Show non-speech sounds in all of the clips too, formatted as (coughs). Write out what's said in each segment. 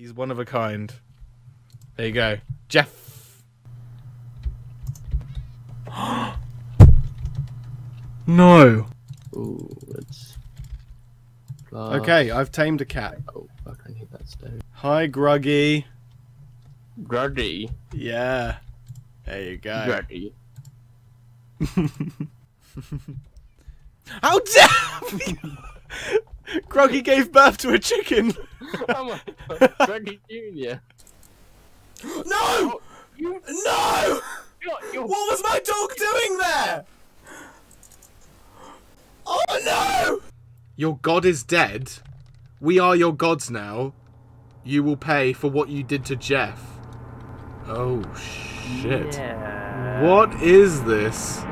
He's one of a kind. There you go. Jeff. (gasps) no. Ooh, it's. Okay, I've tamed a cat. Oh, fuck, I need that stone. Hi, Gruggy. Gruggy. Yeah. There you go. Gruggy. (laughs) How dare (laughs) you! Gruggy gave birth to a chicken. (laughs) oh my god, Gruggy Jr. No! You, No! you're, you're, What was my dog doing there? Oh no! Your god is dead. We are your gods now. You will pay for what you did to Jeff. Oh shit. Yeah. What is this?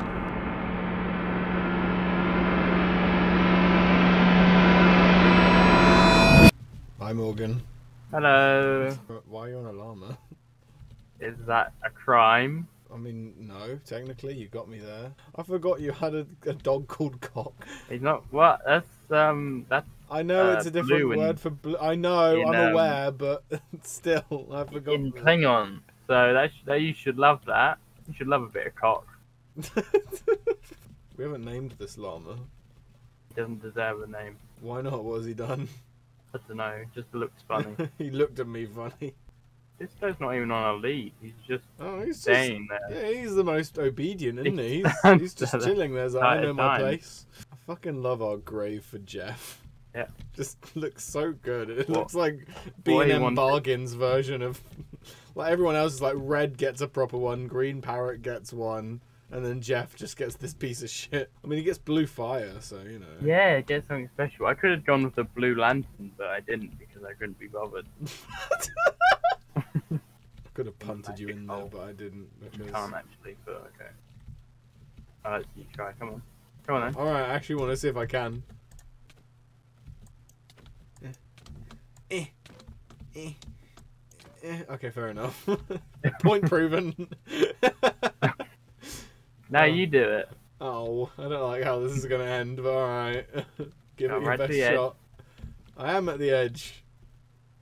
Hi Morgan. Hello. Why are you on a llama? Is that a crime? I mean, no, technically you got me there. I forgot you had a, a dog called Cock. He's not. What? That's um. That's I know Uh, it's a different blue and- word for blue. I know, in, I'm um, aware, but (laughs) still, I forgot. in Klingon. So that, sh- that you should love that. You should love a bit of cock. (laughs) we haven't named this llama. He doesn't deserve a name. Why not? What has he done? I don't know. Just looks funny. (laughs) he looked at me funny. this guy's not even on a lead. He's just Oh, he's just. staying there. Yeah, he's the most obedient, isn't he? He's, he's just (laughs) chilling there. I know my time. place. I fucking love our grave for Jeff. Yeah. (laughs) Just looks so good. It What- looks like B what and he M bargains version of like everyone else is like red gets a proper one, green parrot gets one, and then Jeff just gets this piece of shit. I mean, he gets blue fire, so you know. Yeah, get something special. I could have gone with the blue lantern, but I didn't because I couldn't be bothered. (laughs) (laughs) Could have punted you in there, Magic but I didn't You can't actually, but okay. Alright, you try. Come on. Come on then. All right, I actually want to see if I can. Eh, eh, eh. Okay, fair enough. (laughs) Point proven. Now Oh. you do it. oh, I don't like how this is gonna end, but all right. (laughs) Give Go it your right best edge. shot. I am at the edge.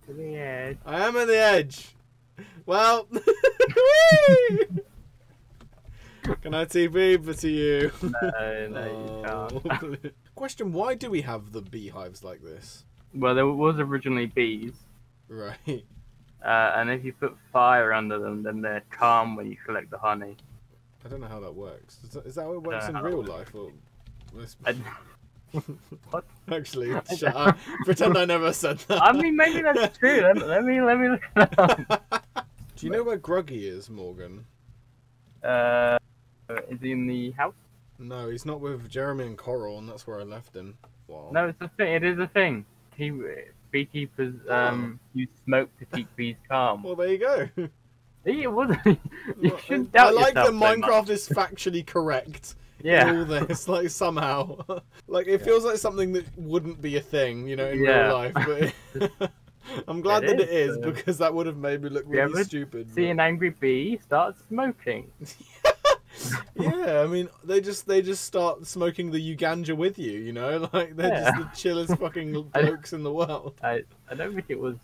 To the edge. I am at the edge. Well. (laughs) Can I TP but to you? No, no, you (laughs) Oh. can't. Question: Why do we have the beehives like this? Well, there was originally bees, Right. uh, and if you put fire under them, then they're calm when you collect the honey. I don't know how that works. Is that, is that how it works Uh, in real life? Or this... (laughs) What? Actually, (laughs) shut up. Pretend I never said that. I mean, maybe that's true. Let, let me let me look it up. (laughs) Do you know where Gruggy is, Morgan? Uh, is he in the house? No, he's not with Jeremy and Coral, and that's where I left him. Wow. No, it's a thing. It is a thing. He beekeepers um use smoke to keep bees calm. Well, there you go. He wasn't. (laughs) you shouldn't I doubt like that yourself so much. Minecraft is factually correct. (laughs) Yeah. All this, (laughs) like somehow, like it feels like something that wouldn't be a thing, you know, in Yeah. real life. But I'm glad It that it is, is uh, because that would have made me look really ever stupid. See but- an angry bee start smoking. yeah, I mean, they just they just start smoking the Uganda with you, you know, like they're Yeah. just the chillest fucking I- blokes in the world. I I don't think it was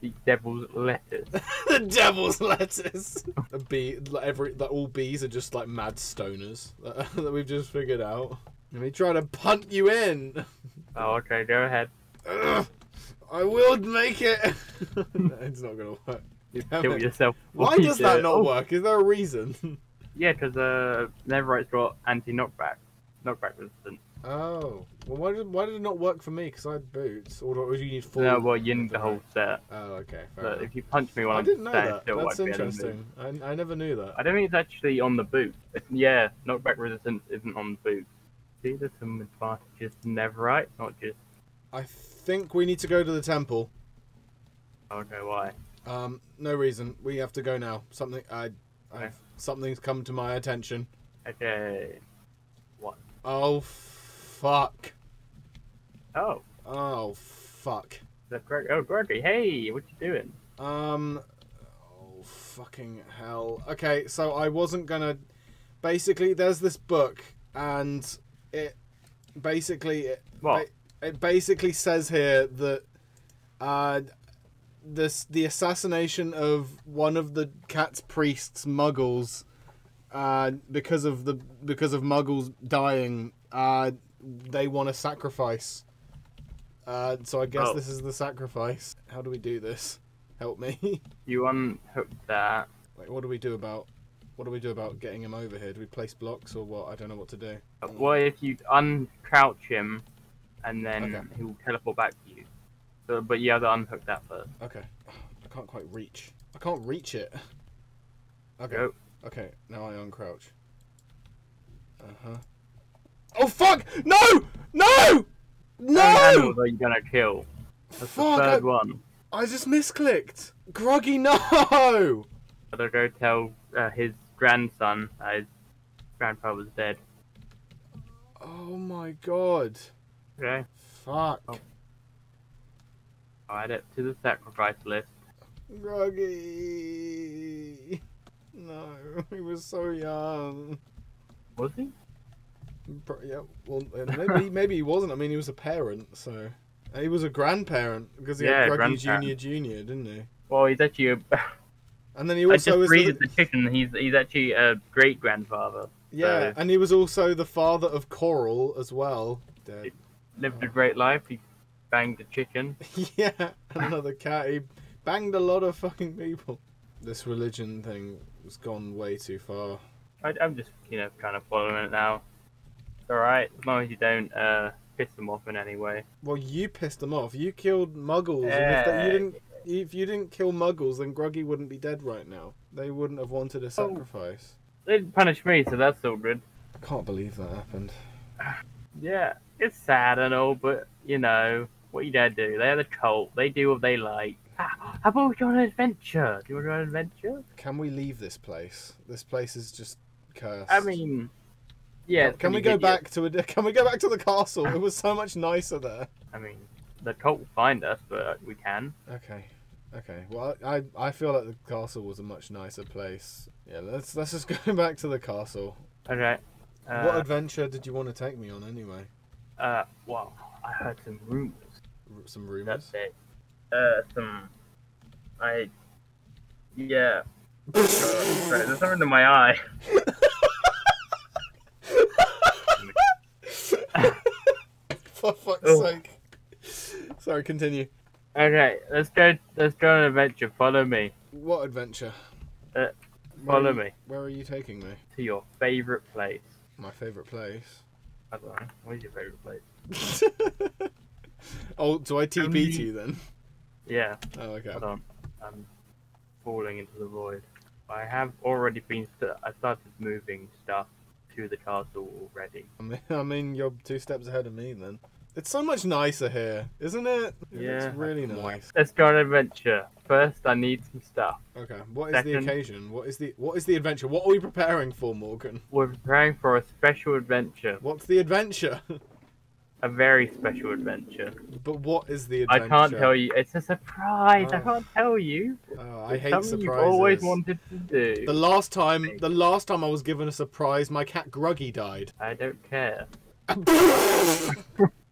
(laughs) the devil's lettuce. the devil's lettuce. A bee, like every like all bees are just like mad stoners (laughs) that, we've just figured out. Let me try to punt you in. Oh, okay, go ahead. Ugh, I will make it. (laughs) no, it's not gonna work. You Damn kill it. yourself. Why you does do that it. not Oh, work? Is there a reason? Yeah, because uh, Netherite's got anti-knockback, knockback resistance. Oh, well, why did why did it not work for me? Because I had boots, or do you need full? No, well, you need the whole set. Oh, okay. But if you punch me while I I'm didn't know standing that. still, That's I'd be able to move. interesting. I, I never knew that. I don't think it's actually on the boot. It's, yeah, knockback resistance isn't on the boot. See, there's some advantages to right? not just I think we need to go to the temple. okay, why? Um, no reason. We have to go now. Something I, Okay. I've, something's come to my attention. Okay. What? Oh fuck. Oh, Oh fuck. Greg? Oh, Gregory, hey, what you doing? Um. Oh fucking hell. Okay, so I wasn't gonna. Basically, there's this book, and it basically it, What? it basically says here that uh this the assassination of one of the cat's priests, Muggles, uh, because of the because of Muggles dying. Uh, they want a sacrifice. Uh, so I guess Oh. this is the sacrifice. How do we do this? Help me. (laughs) You unhook that. Wait, what do we do about what do we do about getting him over here? Do we place blocks or what? I don't know what to do. What if you uncrouch him, and then Okay. he will teleport back to you? So, but you have to unhook that first. Okay. I can't quite reach. I can't reach it. Okay. Go. Okay, now I uncrouch. Uh huh. Oh fuck! No! No! No! animals are you gonna kill? That's the Fuck! I, third one. I just misclicked. Gruggy, no! Gotta go tell uh, his grandson that his grandfather's dead. Oh my god. Okay, Fuck. Oh. I'll add it to the sacrifice list. Gruggy. No, (laughs) he was so young. Was he? Yeah, well, maybe (laughs) maybe he wasn't. I mean, he was a parent, so he was a grandparent because he Yeah, had grandparent. Junior Junior, didn't he? Well, he's actually a. (laughs) And then he I just also was the, the chicken. He's he's actually a great grandfather. yeah, so- and he was also the father of Coral as well. Dead. Lived a great life. He banged a chicken. (laughs) yeah, another cat. He banged a lot of fucking people. This religion thing has gone way too far. I, I'm just you know kind of following it now. It's all right as long as you don't uh, piss them off in any way. Well, you pissed them off. You killed Muggles, and if that, you didn't, if you didn't kill Muggles, then Gruggy wouldn't be dead right now. They wouldn't have wanted Oh. a sacrifice. They didn't punish me, so that's all good. I can't believe that happened. Yeah, it's sad and all, but you know what you gotta do. They're the cult. They do what they like. Ah, How about we go on an adventure? Do you want to go on an adventure? Can we leave this place? This place is just cursed. I mean, yeah. can we go back to a? (laughs) Can we go back to the castle? It was so much nicer there. I mean, the cult will find us, but we can. Okay, okay. Well, I I feel like the castle was a much nicer place. Yeah, let's let's just (laughs) go back to the castle. Okay. Uh, what adventure did you want to take me on anyway? uh, well, I heard some rumors. R- Some That's rumors. it. Uh, some. I. Yeah. Uh, (laughs) sorry, there's something in my eye. (laughs) For fuck's Oh. sake. Sorry, continue. Okay, let's go. Let's go on an adventure. Follow me. What adventure? Uh, Where follow are you- me Where are you taking me? to your favorite place. My favorite place. I don't know. What is your favorite place? (laughs) oh, do I TP Um, to you then? Yeah. Oh, okay. Hold on. I'm falling into the void. I have already been. St- I started moving stuff the castle already. I mean, (laughs) I mean, you're two steps ahead of me then. It's so much nicer here, isn't it? Yeah. It's really nice. Let's go on an adventure. First, I need some stuff. Okay, what is the occasion? What is the what is the adventure? What are we preparing for, Morgan? We're preparing for a special adventure. What's the adventure? (laughs) A very special adventure. but what is the adventure? I can't tell you. It's a surprise. I Oh. can't tell you. Oh, I It's hate something surprises. you've always wanted to do. The last time, the last time I was given a surprise, my cat Gruggy died. I don't care. (laughs)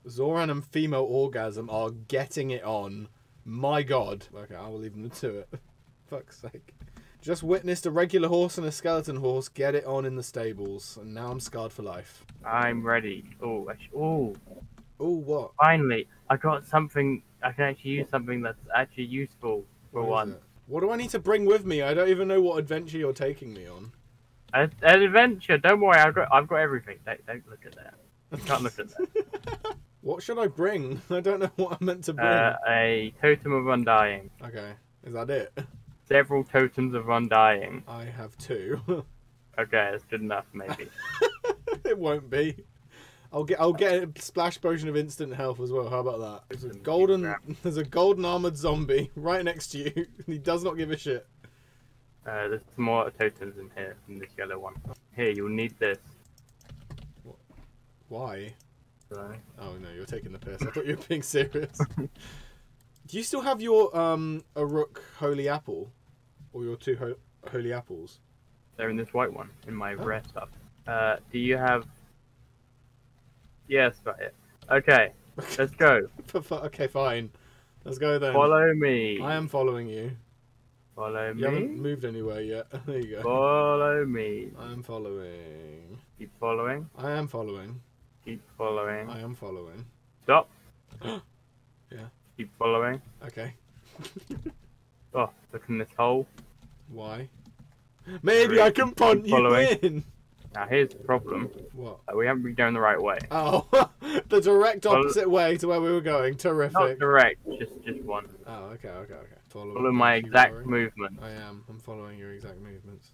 Zoran and female orgasm are getting it on. My God. Okay, I will leave them to it. (laughs) Fuck's sake. Just witnessed a regular horse and a skeleton horse get it on in the stables, and now I'm scarred for life. I'm ready. Oh, oh, Oh, what? finally! I got something. I can actually use something that's actually useful for What is once. What do I need to bring with me? I don't even know what adventure you're taking me on. A- An adventure. Don't worry. I've got. I've got everything. Don't, don't look at that. You can't look at that. (laughs) What should I bring? (laughs) I don't know what I'm meant to bring. Uh, a totem of undying. okay, is that it? Several totems of undying. I have two. (laughs) Okay, that's good enough, maybe. (laughs) it won't be. I'll get I'll get a splash potion of instant health as well. How about that? There's a golden (laughs) there's a golden armored zombie right next to you. he does not give a shit. Uh, there's more totems in here, than this yellow one. Here, you'll need this. Why? So, Oh no, you're taking the piss. I thought you were being serious. Do you still have your um a rook holy apple, or your two ho- holy apples? they're in this white one, in my Oh. rare stuff. Uh, do you have... Yes, right it. Okay, (laughs) let's go. (laughs) okay, fine. Let's go then. Follow me. I am following you. Follow me. You haven't moved anywhere yet. (laughs) There you go. Follow me. I am following. Keep following. I am following. Keep following. I am following. Stop. (gasps) Yeah. Keep following. Okay. Oh, look in this hole. Why? Maybe I can punt you Following. in. Now here's the problem. What? Uh, We haven't been going the right way. Oh, (laughs) the direct opposite way to where we were going. Terrific. Not direct, just just one. Oh, okay, okay, okay. Follow, Follow my exact movement. I am. I'm following your exact movements.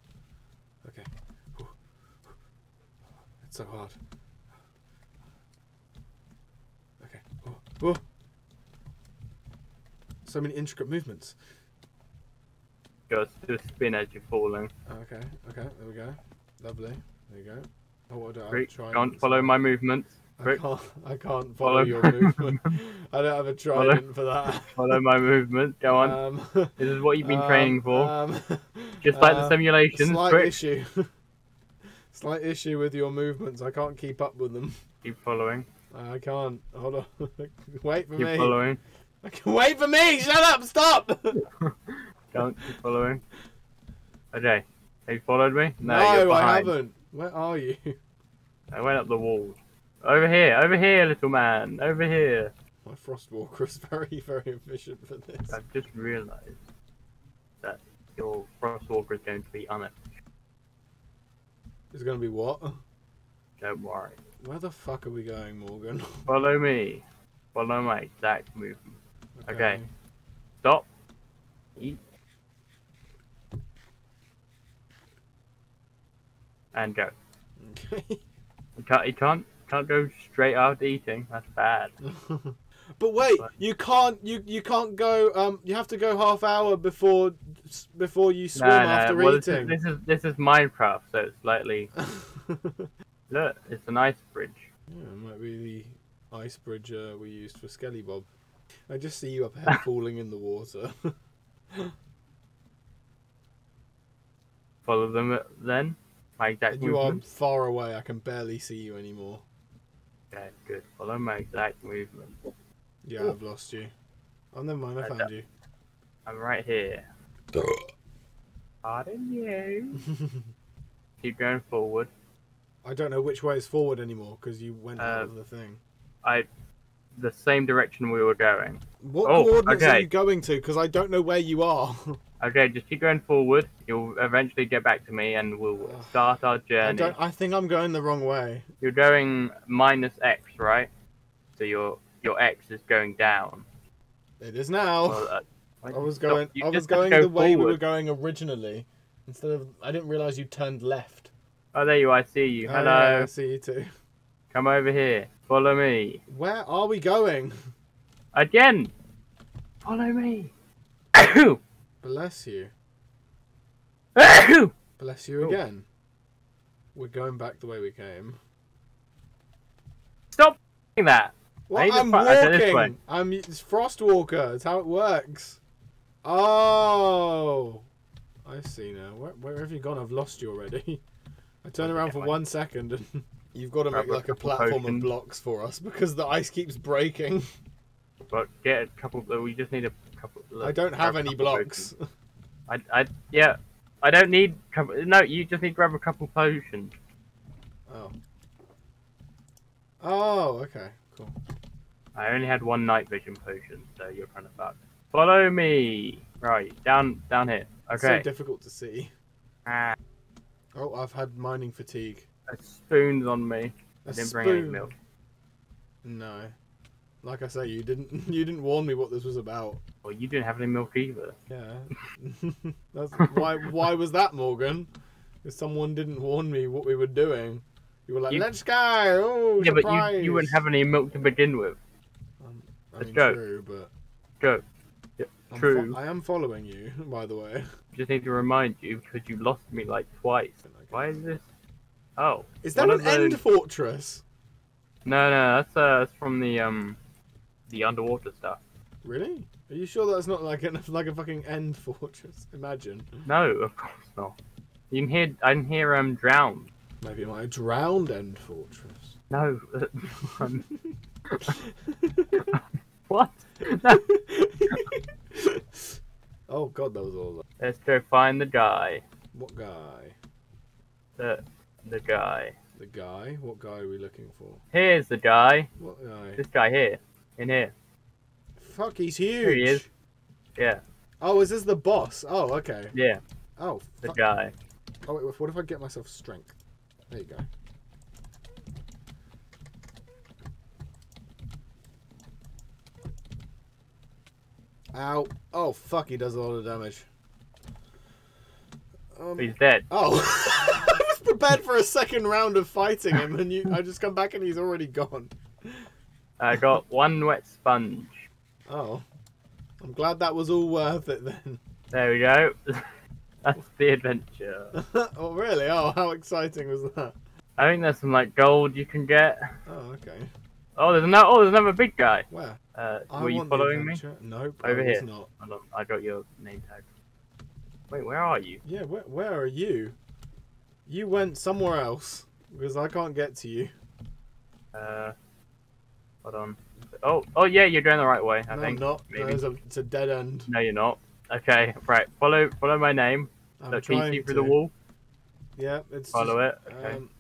Okay. (sighs) It's so hard. Okay. Oh, oh. So many intricate movements. Just a spin as you're falling. Okay. Okay. There we go. Lovely. There you go. Oh, what do I Quick, try? can't follow my movements. I can't. I can't follow, Follow- your movement. (laughs) I don't have a trident for that. follow my movements. Go on. Um, this is what you've been um, training for. Um, Just like the uh, simulations. Slight Quick, issue. (laughs) Slight issue with your movements. I can't keep up with them. keep following. I can't. Hold on. (laughs) Wait for Keep me. following. Wait for me. Shut up. Stop. Don't keep following. Okay. Have you followed me? No, No, you're I haven't. Where are you? I went up the wall. Over here, over here, little man. Over here. My Frostwalker is (laughs) very, very efficient for this. I've just realised that your Frostwalker is going to be unefficient. It's gonna be what? Don't worry. Where the fuck are we going, Morgan? (laughs) Follow me. Follow my exact movement. Okay. Stop. Eat. And go. Okay. You can't, you can't, can't go straight after eating. That's bad. (laughs) but wait, But- you can't. You you can't go. Um, you have to go half hour before before you swim no, after. Well, this is, eating. this is this is Minecraft, so it's slightly. (laughs) Look, it's an ice bridge. Yeah, it might be the ice bridge uh, we used for Skelly Bob. I just see you up ahead (laughs) falling in the water. Follow them uh, then. My exact and you are far away. I can barely see you anymore. Okay, good. Follow my exact movement. Yeah, Ooh. I've lost you. Oh, never mind. I I found you. I'm right here. (laughs) Pardon you. (laughs) Keep going forward. I don't know which way is forward anymore because you went out Uh, of the thing. I, the same direction we were going. What oh, coordinates are you going to? Because I don't know where you are. (laughs) Okay, just keep going forward. You'll eventually get back to me, and we'll start our I journey. don't. I think I'm going the wrong way. You're going minus X, right? So your your X is going down. It is now. Well, uh, I was going. You I was just have to going go the way we were going originally. Instead of, I didn't realize you turned left. Oh, there you are. I see you. Oh, Hello. yeah, I see you too. Come over here. Follow me. Where are we going? Again. Follow me. (coughs) Bless you. (coughs) Bless you Oh. again. We're going back the way we came. doing that. Well, I'm fi- okay, this way. walking. I'm it's Frostwalker. That's how it works. Oh, I see now. Where, where have you gone? I've lost you already. (laughs) I turn around for one second and (laughs) you've got to make like a couple platform of blocks for us because the ice keeps breaking. But get a couple. We just need a couple. I don't have any blocks. (laughs) I, I, yeah. I don't need. No, you just need to grab a couple potions. Oh. Oh, okay, cool. I only had one night vision potion, so you're kind of fucked. Follow me. Right, down, down here. It's Okay. so difficult to see. ah, Oh, I've had mining fatigue. a spoon's on me. A I didn't bring any spoon. milk. No. Like I say, you didn't (laughs) you didn't warn me what this was about. Well, you didn't have any milk either. Yeah. (laughs) That's why why was that, Morgan? Because someone didn't warn me what we were doing. You were like, You- let's go! Oh, yeah, but you, you wouldn't have any milk to begin with. Um, I Let's mean, go. True, but Go. I'm True. I am following you, (laughs) by the way. Just need to remind you because you lost me like twice. Why is this? Oh, Is that an end those- fortress? no, no, that's uh, that's from the um, the underwater stuff. Really? Are you sure that's not like a (laughs) like a fucking end (laughs) fortress? Imagine. No, of course not. You can hear, I can hear um, drown. Maybe my drowned end fortress. No. (laughs) um, what? No. oh god, that was all. That. Let's go find the guy. What guy? The the guy. The guy? What guy are we looking for? Here's the guy. What guy? This guy here. In here. Fuck, he's huge. Here he is. Yeah. Oh, is this the boss? Oh, okay. Yeah. Oh, The fuck. guy. Oh, wait, what if I get myself strength? There you go. Ow. Oh, fuck, he does a lot of damage. Um, He's dead. oh. (laughs) I was prepared for a second round of fighting him, and you, I just come back and he's already gone. I got one wet sponge. Oh. I'm glad that was all worth it then. There we go. (laughs) That's the adventure. (laughs) oh, really? Oh, how exciting was that? I think there's some like gold you can get. Oh, okay. Oh, there's another. Oh, there's another big guy. Where? Uh, were you following me? Nope, Over here. not. I got your name tag. Wait, where are you? Yeah, where, where are you? You went somewhere else because I can't get to you. Uh, hold on. Oh, oh yeah, you're going the right way. I no, think. I'm not. maybe. There's a, it's a dead end. No, you're not. Okay, right. Follow, follow my name. I'm Look, can you trying see through to. the wall? Yeah, it's Follow just, it. Okay. Um,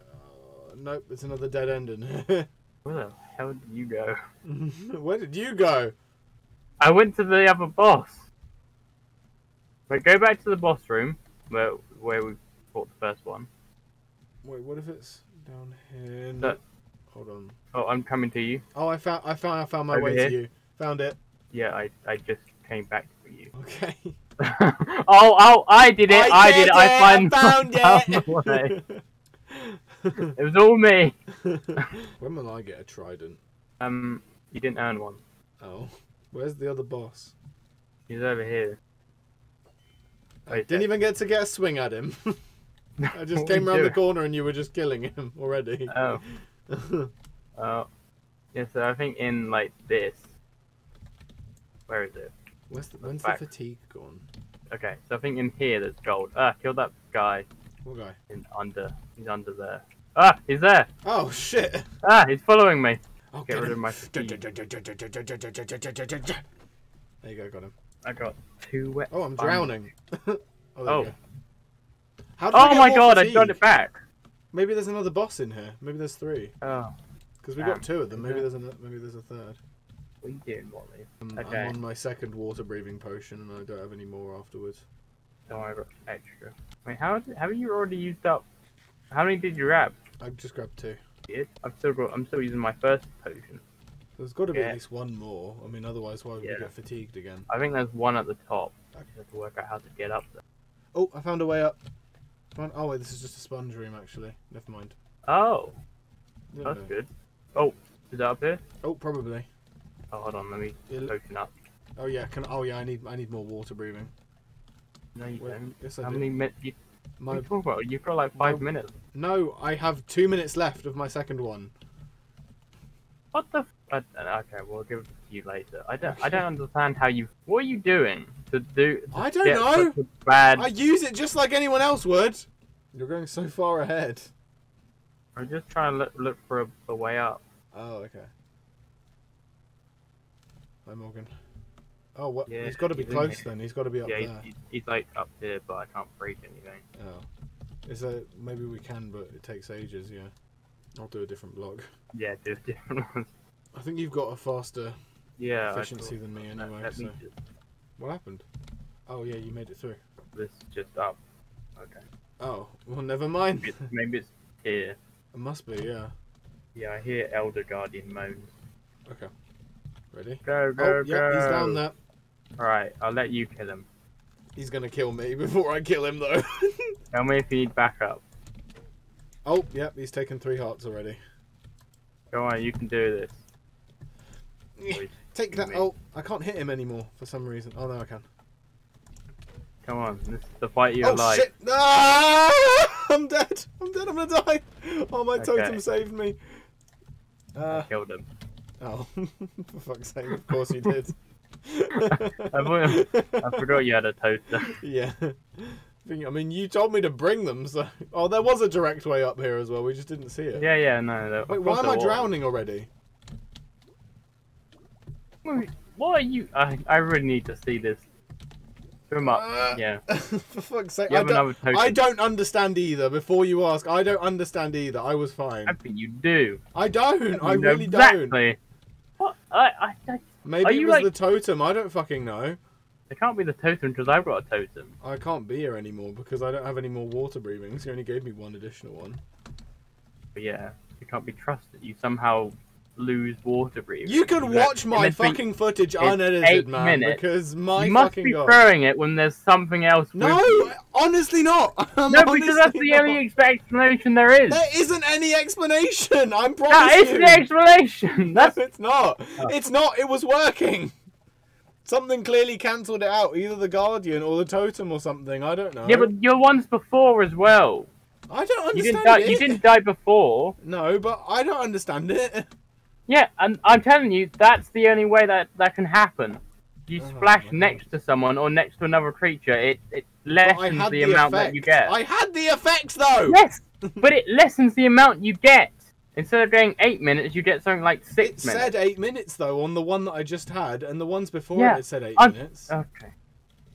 uh, nope, it's another dead end in (laughs) Where the hell did you go? (laughs) Where did you go? I went to the other boss. Wait, go back to the boss room where where we fought the first one. Wait, what if it's down here? No. Hold on. Oh, I'm coming to you. Oh, I found, I found, I found my Over way here? to you. Found it. Yeah, I I just came back for you. (laughs) Okay. (laughs) oh, oh, I did it. I, did it. I it, find found found (laughs) it. It was all me. when will I get a trident? Um, you didn't earn one. Oh, where's the other boss? He's over here. I didn't even get to get a swing at him. I just came around the corner and you were just killing him already. Oh, (laughs) oh. Yeah, so I think in like this. Where is it? Where's the, when's Back. the fatigue gone? Okay, so I think in here there's gold. Ah, kill that guy What guy? in under. He's under there. Ah, he's there. Oh shit! Ah, he's following me. Oh, Get rid him. of my fatigue. There you go, got him. I got two wet. Oh, I'm drowning. (laughs) oh, Oh. go. How Oh my god, I fatigue? got it back. Maybe there's another boss in here. Maybe there's three. Oh, Because we got two of them. Maybe there's another. Maybe there's a third. what are you doing, Wally? Um, Okay. I'm on my second water breathing potion, and I don't have any more afterwards. Worry, I got extra. Wait, how have you already used up? How many did you grab? I just grabbed two. Did I've still got. I'm still using my first potion. There's got to be Yeah. at least one more. I mean, otherwise, why would Yeah. we get fatigued again? I think there's one at the top. I just have to work out how to get up there. Oh, I found a way up. Oh wait, this is just a sponge room actually. Never mind. Oh, that's no. good. Oh, is that up here? Oh, probably. Oh, hold on, let me It'll- potion up. Oh yeah. Can oh yeah. I need I need more water breathing. No, you Wait, don't. yes, I How do. many minutes? You, what My are you talking about? You've got like five minutes. no, I have two minutes left of my second one. What the? F- I, okay, we'll give it to you later. I don't. I don't understand how you. What are you doing to do? to I don't know. Bad. I use it just like anyone else would. You're going so far ahead. I'm just trying to look, look for a, a way up. Oh, okay. Hi, Morgan. Oh, what? Yeah, he's got to be close then. He's got to be up yeah, there. he's, he's like up here, but I can't break anything. Oh. Is there, maybe we can, but it takes ages, yeah. I'll do a different block. Yeah, do (laughs) different ones. I think you've got a faster Yeah. Efficiency than me anyway, so. What happened? Oh, yeah, you made it through. this just up. Okay. Oh, well, never mind. Maybe it's, maybe it's here. it must be, yeah. Yeah, I hear Elder Guardian moans. Okay. Ready? Go, go, oh, go. yeah, he's down there. Alright, I'll let you kill him. He's gonna kill me (laughs) before I kill him, though. (laughs) Tell me if you need backup. oh, yep, he's taken three hearts already. Go on, you can do this. Take that. Oh, I can't hit him anymore for some reason. Oh, no, I can. Come on, this is the fight of your oh, shit! Ah! (laughs) I'm dead! I'm dead, I'm gonna die! Oh, my Okay. totem saved me. Uh, Killed him. oh, (laughs) for fuck's sake, of course you did. (laughs) I, I forgot you had a toaster. Yeah. I mean, you told me to bring them, so. Oh, there was a direct way up here as well. We just didn't see it. Yeah, yeah, no. Wait, why am I drowning already? Wait, What are you? I I really need to see this. Come up. Uh, yeah. (laughs) For fuck's sake, I don't. I don't understand either. Before you ask, I don't understand either. I was fine. I think you do. I don't. I know really don't. exactly. What? I, I, I Maybe it was like- the totem. I don't fucking know. it can't be the totem because I've got a totem. I can't be here anymore because I don't have any more water breathings. You only gave me one additional one. But yeah, you can't be trusted. You somehow lose water breathing. You can watch my fucking footage unedited, man, minutes. because my you must fucking be god. throwing it when there's something else. No, you. honestly not. (laughs) I'm no, because that's the only not. ex- explanation there is. There isn't any explanation. I'm That promising. is the explanation. (laughs) That's No, it's not. Oh. It's not. It was working. Something clearly cancelled it out. Either the Guardian or the Totem or something. I don't know. yeah, but your ones before as well. I don't You understand didn't die. it. You didn't die before. No, but I don't understand it. (laughs) Yeah, and I'm telling you, that's the only way that that can happen. You Oh, splash next to someone or next to another creature, it it lessens had the, amount that you get. I had the effect though. Yes, but it lessens the amount you get. Instead of getting eight minutes, you get something like It six minutes. said eight minutes though on the one that I just had, and the ones before Yeah, it, it said 8 I'm- minutes. Okay.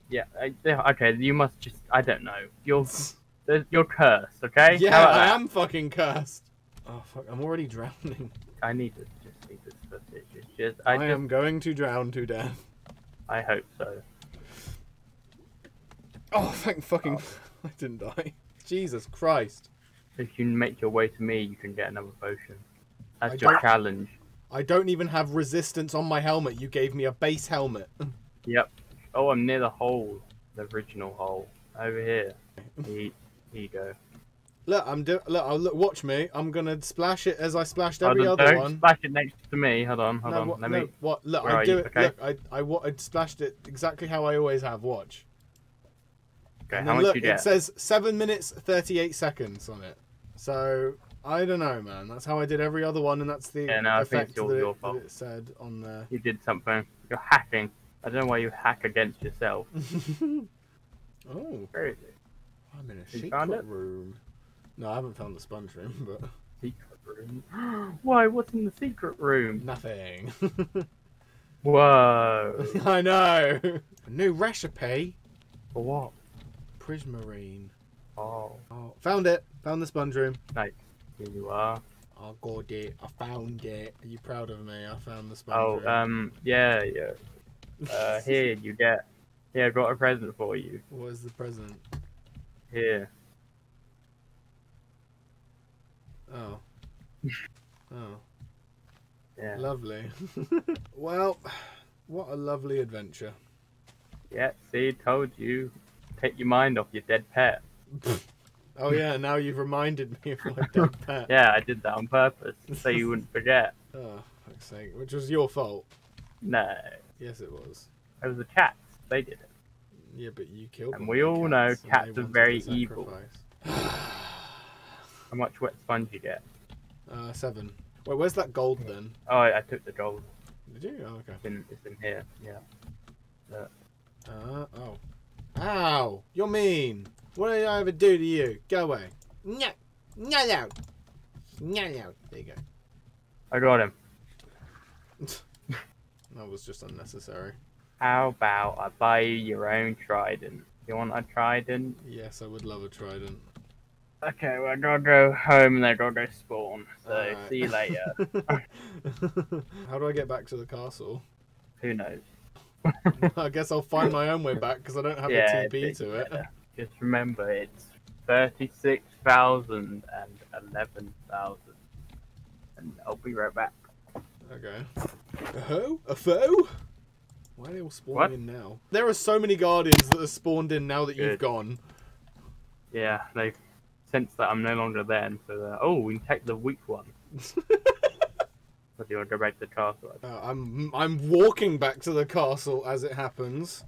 Yeah. I, okay. You must just. I don't know. You're (laughs) you're cursed. Okay. yeah, I that? am fucking cursed. Oh fuck! I'm already (laughs) drowning. I need to just see this I, I, just. am going to drown to death. I hope so. Oh, thank fucking! Oh. (laughs) I didn't die. Jesus Christ! If you make your way to me, you can get another potion. That's I your challenge. I don't even have resistance on my helmet. You gave me a base helmet. (laughs) Yep. Oh, I'm near the hole. The original hole. Over here. (laughs) Here, here you go. Look, I'm do. Look, oh, look, watch me. I'm gonna splash it as I splashed every on, other don't one. splash it next to me. Hold on, hold no, on. what, Let no, me. what? Look, Where I do you? it. Okay. Look, I, I, wa- I splashed it exactly how I always have. Watch. Okay, And how much look, you it says seven minutes thirty-eight seconds on it. So I don't know, man. That's how I did every other one, and that's the Yeah, no, effect your- that, your it, that it said on there. You did something. You're hacking. I don't know why you hack against yourself. (laughs) oh, Where is it? I'm in a secret room. No, I haven't found the sponge room, but Secret (gasps) room. Why? What's in the secret room? nothing. (laughs) Whoa. (laughs) I know. A new recipe. For what? Prismarine. Oh, Oh, found it. Found the sponge room. here you are. I got it. I found it. Are you proud of me? I found the sponge room. Oh, room. um, yeah, yeah. Uh, here you get. Yeah, I got a present for you. What is the present? Here. Oh. (laughs) Oh, Yeah. lovely. (laughs) well, what a lovely adventure. Yeah, see, told you. Take your mind off your dead pet. (laughs) Oh yeah, now you've reminded me of my dead pet. Yeah, I did that on purpose, so you wouldn't forget. Oh, fuck's sake. Which was your fault. No, Yes, it was. it was the cats. They did it. Yeah, but you killed them. And we all know cats, and cats are very evil. (sighs) How much wet sponge you get? Uh, seven. Wait, where's that gold then? Oh, I, I took the gold. Did you? Oh, okay. It's in, it's in here. Yeah. Uh, oh. Ow! You're mean! What did I ever do to you? Go away. No! No, no! No, no. There you go. I got him. (laughs) That was just unnecessary. How about I buy you your own trident? You want a trident? Yes, I would love a trident. Okay, well, I gotta go home and I gotta go spawn. So, Alright. see you later. (laughs) How do I get back to the castle? Who knows? (laughs) I guess I'll find my own way back because I don't have yeah, a TP to it. Just remember, it's 36,000 and 11,000. And I'll be right back. Okay. A hoe? A foe? Why are they all spawning What? in now? There are so many guardians that are spawned in now that you've gone. Yeah, they sense that I'm no longer there, and so they're, oh, we can take the weak one. (laughs) But you want to go back to the castle? Uh, I'm I'm walking back to the castle as it happens.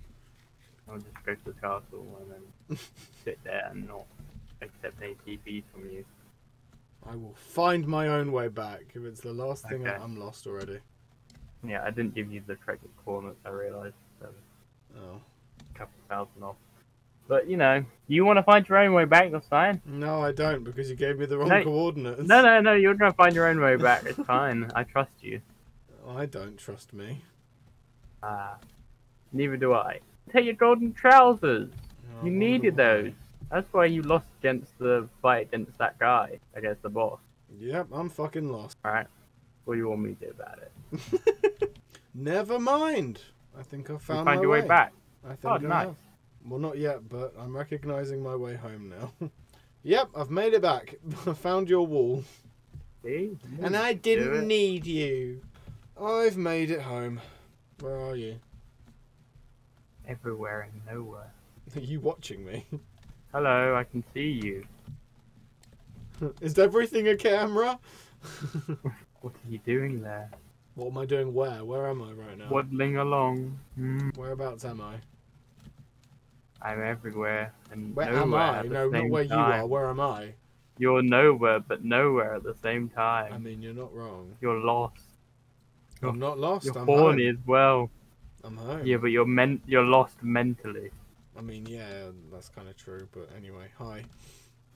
I'll just go to the castle and then (laughs) sit there and not accept any TPs from you. I will find my own way back. If it's the last thing, Okay. I'm lost already. Yeah, I didn't give you the correct coordinates, I realised. So Oh. a couple thousand off. But, you know, you want to find your own way back, that's fine. No, I don't because you gave me the wrong No. coordinates. No, no, no, you're going to find your own way back. It's (laughs) fine. I trust you. I don't trust me. Ah, neither do I. Take your golden trousers. I You needed those. That's why you lost against the fight against that guy, against the boss. Yep, I'm fucking lost. Alright? What do you want me to do about it? (laughs) Never mind. I think I've You found find my your way back. I think Oh, I nice. have. Well, not yet, but I'm recognizing my way home now. (laughs) yep, I've made it back. (laughs) I found your wall. See? And I didn't need you. I've made it home. Where are you? Everywhere and nowhere. (laughs) Are you watching me? Hello, I can see you. Is everything a camera? What are you doing there? What am I doing where? Where am I right now? Waddling along. Hmm, Whereabouts am I? I'm everywhere and Where nowhere am I? at the No, not where you time. are. Where am I? You're nowhere but nowhere at the same time. I mean, you're not wrong. You're lost. I'm not lost. You're I'm horny home. as well. I'm home. Yeah, but you're men- You're lost mentally. I mean, yeah, that's kind of true. But anyway, hi.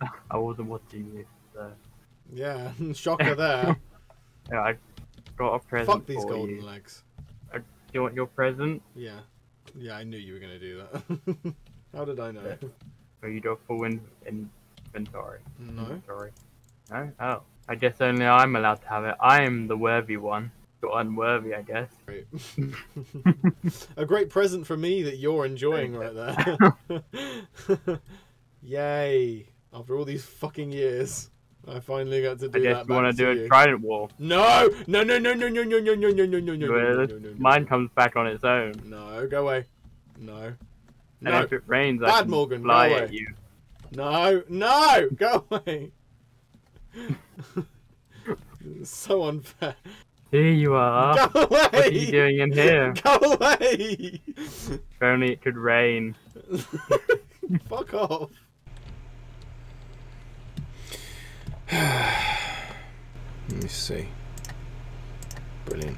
(laughs) I wasn't watching you, so Yeah, (laughs) shocker there. (laughs) yeah, I got a present Fuck these for golden you. legs. Uh, do you want your present? Yeah, yeah, I knew you were gonna do that. How did I know? Yeah. You do a full in- inventory? No. Inventory. No? Oh. I guess only I'm allowed to have it. I am the worthy one. You're unworthy, I guess. Great. a great present for me that you're enjoying right there. Yay! After all these fucking years, I finally got to do I guess that. you want to do a trident wall. No! No! No! No! No! No! No! No! No! No! No! No! No! where No! the- No! No! Mine comes back on its own. No! Go away. No. And No! if it rains, I Bad can Morgan, go fly at you. No! No! Go away. (laughs) so unfair. Here you are. Go away! What are you doing in here? Go away! If only it could rain. (laughs) Fuck off. (sighs) Let me see. Brilliant.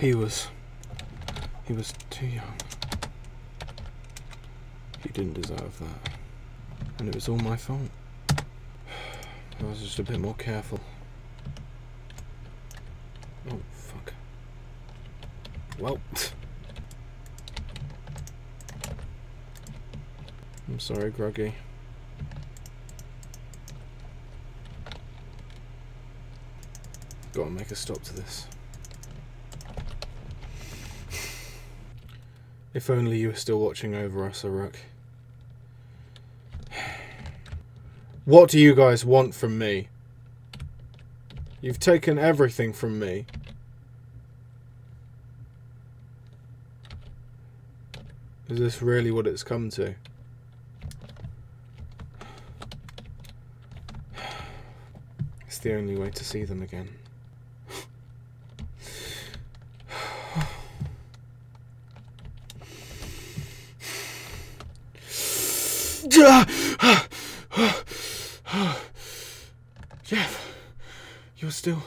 He was. He was too young. He didn't deserve that. And it was all my fault. (sighs) I was just a bit more careful. Oh, fuck. Well. (sighs) I'm sorry, Gruggy. Gotta make a stop to this. If only you were still watching over us, Aruk. What do you guys want from me? You've taken everything from me. Is this really what it's come to? It's the only way to see them again. Jeff, you're still.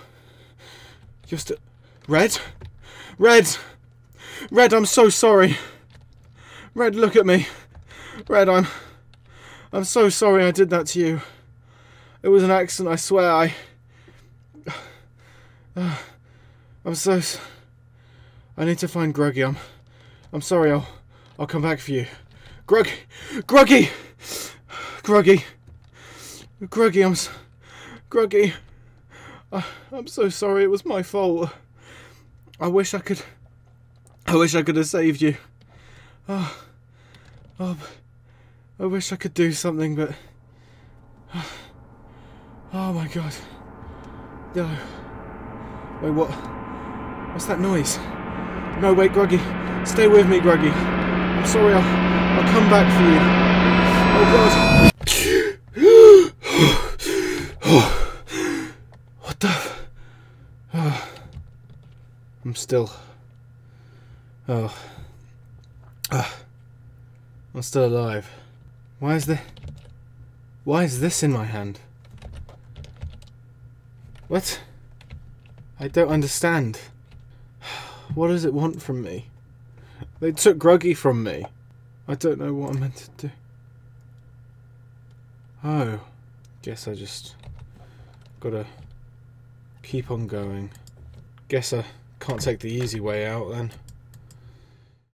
You're still. Red? Red! Red, I'm so sorry. Red, look at me. Red, I'm. I'm so sorry I did that to you. It was an accident, I swear. I. (sighs) I'm so. I need to find Gruggy. I'm. I'm sorry. I'll. I'll come back for you. Grug. Gruggy. (sighs) Gruggy. Gruggy. I'm. Gruggy. I, I'm so sorry. It was my fault. I wish I could. I wish I could have saved you. Oh. Oh. I wish I could do something, but. Ah, oh my god. No. Wait, what? What's that noise? No, wait, Gruggy. Stay with me, Gruggy. I'm sorry, I'll, I'll come back for you. Oh god. what the? Oh. I'm still. Oh. Ah. I'm still alive. Why is the. Why is this in my hand? What? I don't understand. (sighs) What does it want from me? They took Gruggy from me. I don't know what I'm meant to do. Oh. Guess I just gotta Keep on going. Guess I can't take the easy way out then.